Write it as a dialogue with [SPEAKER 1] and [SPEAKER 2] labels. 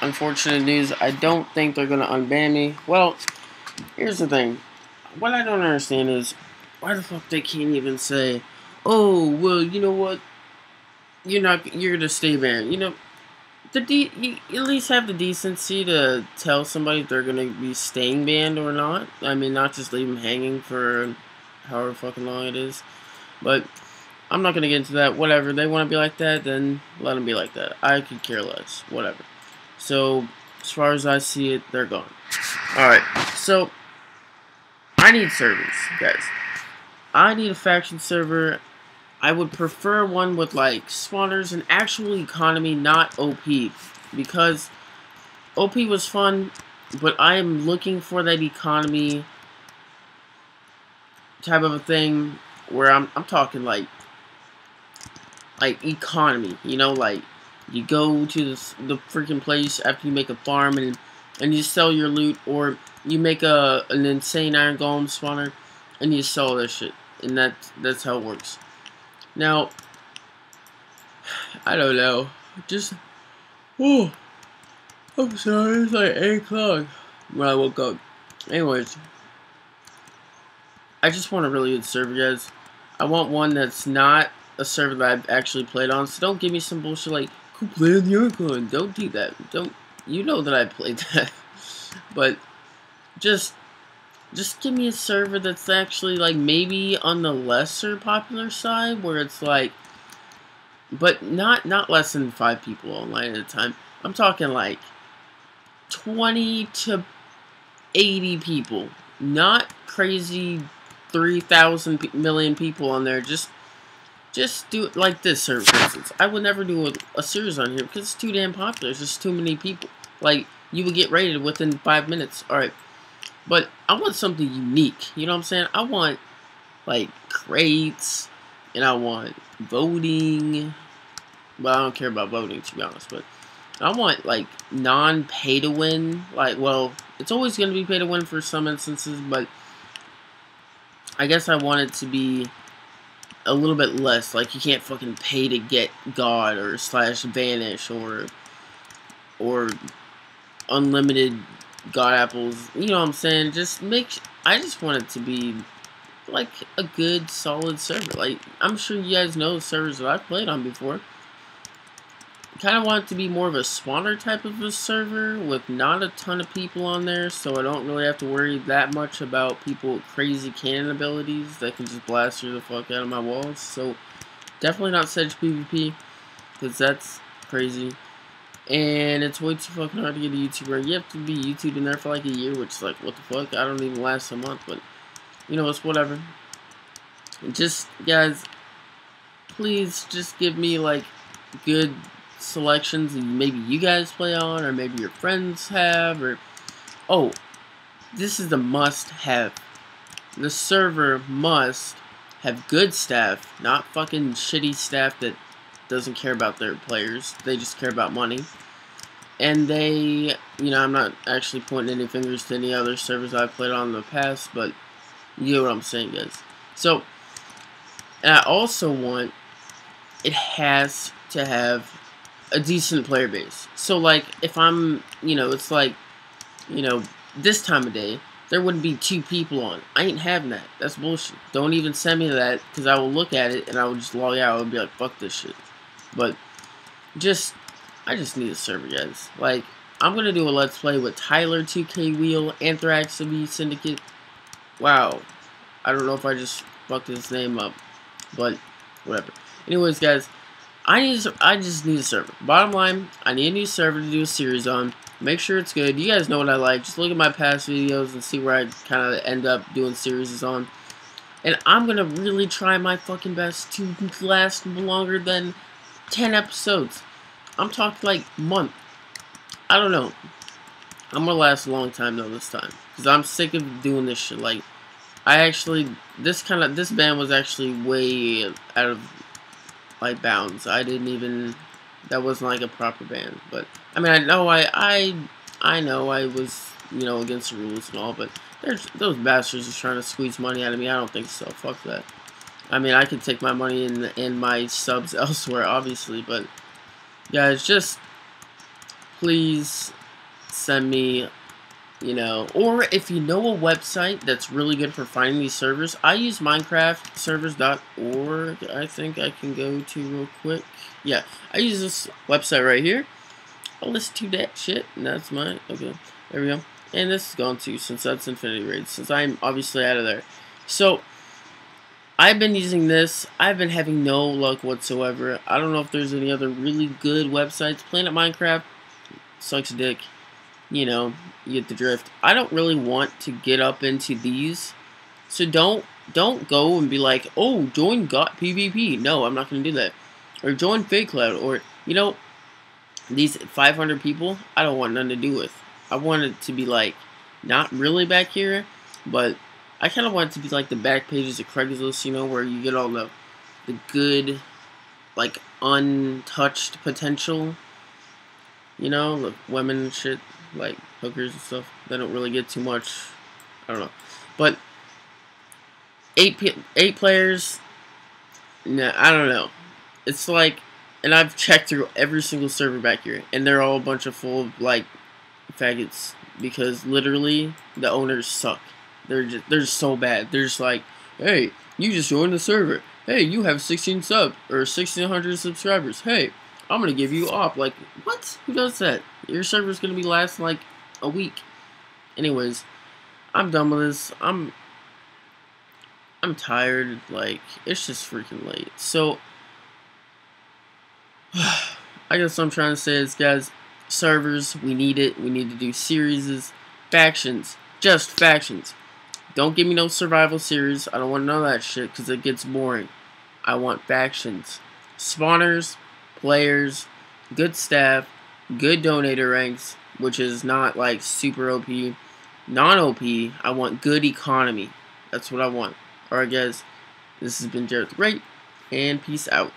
[SPEAKER 1] unfortunate news. I don't think they're gonna unban me. Well, here's the thing. What I don't understand is why the fuck they can't even say, "Oh, well, you know what? You're not. You're gonna stay banned." You know, the de- you at least have the decency to tell somebody they're gonna be staying banned or not. I mean, not just leave them hanging for however fucking long it is. But I'm not gonna get into that. Whatever they want to be like that, then let them be like that. I could care less. Whatever. So as far as I see it, they're gone. All right. So I need servers, guys. I need a faction server. I would prefer one with like spawners and actual economy, not OP, because OP was fun, but I am looking for that economy type of a thing where I'm I'm talking like like economy, you know, like you go to the, the freaking place after you make a farm and and you sell your loot, or you make a an insane iron golem spawner and you sell that shit, and that that's how it works. Now, I don't know, just oh, I'm sorry, it's like eight o'clock when I woke up. Anyways, I just want a really good server, guys. I want one that's not a server that I've actually played on. So don't give me some bullshit like, play the Archon. Don't do that. Don't, you know that I played that. but, just, just give me a server that's actually, like, maybe on the lesser popular side, where it's, like, but not, not less than five people online at a time. I'm talking, like, 20 to 80 people. Not crazy 3,000 million people on there. Just just do it like this, sir, for instance. I would never do a, a, series on here because it's too damn popular. There's just too many people. Like, you would get rated within five minutes. Alright. But I want something unique. You know what I'm saying? I want, like, crates. And I want voting. Well, I don't care about voting, to be honest. But I want, like, non-pay-to-win. Like, well, it's always going to be pay-to-win for some instances. But I guess I want it to be a little bit less. Like you can't fucking pay to get God or slash vanish or or unlimited God apples. You know what I'm saying? Just make. I just want it to be like a good solid server. Like I'm sure you guys know the servers that I've played on before kind of want it to be more of a spawner type of a server with not a ton of people on there, so I don't really have to worry that much about people with crazy cannon abilities that can just blast through the fuck out of my walls. So definitely not Sedge PvP, because that's crazy. And it's way too fucking hard to get a YouTuber. You have to be YouTube in there for like a year, which is like, what the fuck? I don't even last a month, but you know, it's whatever. Just, guys, please just give me like good selections and maybe you guys play on or maybe your friends have or oh this is the must have. The server must have good staff not fucking shitty staff that doesn't care about their players. They just care about money. And they you know I'm not actually pointing any fingers to any other servers I've played on in the past but you know what I'm saying guys. So and I also want it has to have a decent player base. So, like, if I'm, you know, it's like, you know, this time of day, there wouldn't be two people on. I ain't having that. That's bullshit. Don't even send me that, because I will look at it, and I will just log out and be like, fuck this shit. But, just, I just need a server, guys. Like, I'm going to do a Let's Play with Tyler, 2K Wheel, Anthrax, V Syndicate. Wow. I don't know if I just fucked his name up, but whatever. Anyways, guys, I need I just need a server. Bottom line, I need a new server to do a series on. Make sure it's good. You guys know what I like. Just look at my past videos and see where I kind of end up doing series on. And I'm going to really try my fucking best to last longer than 10 episodes. I'm talking like month. I don't know. I'm going to last a long time though this time. Because I'm sick of doing this shit. Like, I actually, this kind of, this band was actually way out of like bounds. I didn't even that wasn't like a proper ban. But I mean, I know I I I know I was you know against the rules and all, but there's those bastards are trying to squeeze money out of me. I don't think so. Fuck that. I mean, I could take my money and and my subs elsewhere, obviously, but guys, just please send me, you know, or if you know a website that's really good for finding these servers, I use MinecraftServers.org. I think I can go to real quick. Yeah, I use this website right here. I'll listen to that shit, and that's my, okay, there we go. And this is gone too, since that's Infinity Raid, since I'm obviously out of there. So, I've been using this. I've been having no luck whatsoever. I don't know if there's any other really good websites. Planet Minecraft sucks dick. You know, you get the drift. I don't really want to get up into these. So don't don't go and be like, oh, join Got PvP. No, I'm not going to do that. Or join Fake Cloud. Or, you know, these 500 people, I don't want nothing to do with. I want it to be like, not really back here, but I kind of want it to be like the back pages of Craigslist, you know, where you get all the, the good, like, untouched potential, you know, the women shit, like hookers and stuff. They don't really get too much, I don't know. But, eight, eight players, nah, I don't know. It's like, and I've checked through every single server back here, and they're all a bunch of full, like, faggots because literally the owners suck. They're just they're just so bad. They're just like, hey, you just joined the server. Hey, you have 16 sub or 1600 subscribers. Hey, I'm gonna give you op. Like, what? Who does that? Your server's gonna be lasting like a week. Anyways, I'm done with this. I'm I'm tired. Like, it's just freaking late. So I guess what I'm trying to say is, guys, servers, we need it. We need to do series, factions, just factions. Don't give me no survival series. I don't want to know that shit because it gets boring. I want factions. Spawners, players, good staff, good donator ranks, which is not like super OP. Non-OP, I want good economy. That's what I want. Alright guys, this has been Jarred the Great, and peace out.